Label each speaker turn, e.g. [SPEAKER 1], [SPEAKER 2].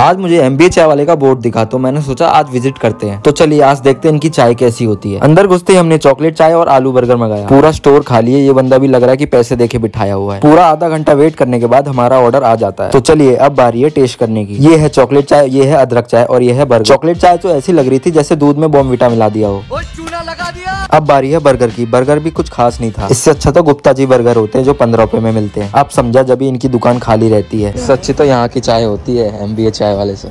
[SPEAKER 1] आज मुझे एम चाय वाले का बोर्ड दिखा तो मैंने सोचा आज विज़िट करते हैं। तो चलिए, आज देखते हैं इनकी चाय कैसी होती है। अंदर घुसते हमने चॉकलेट चाय और आलू बर्गर मंगाया। पूरा स्टोर खाली है, ये बंदा भी लग रहा है की पैसे देखे बिठाया हुआ है। पूरा आधा घंटा वेट करने के बाद हमारा ऑर्डर आ जाता है। तो चलिए, अब बारी है टेस्ट करने की। ये है चॉकलेट चाय, ये है अदरक चाय और ये है बर्गर चॉकलेट चाय तो ऐसी लग रही थी जैसे दूध में बॉम्बिटा मिला दिया हो।
[SPEAKER 2] लगा दिया।
[SPEAKER 1] अब बारी है बर्गर की। बर्गर भी कुछ खास नहीं था। इससे अच्छा तो गुप्ता जी बर्गर होते हैं जो पंद्रह रुपए में मिलते हैं। आप समझा जब इनकी दुकान खाली रहती है। इससे अच्छी तो यहाँ की चाय होती है एमबीए चाय वाले से।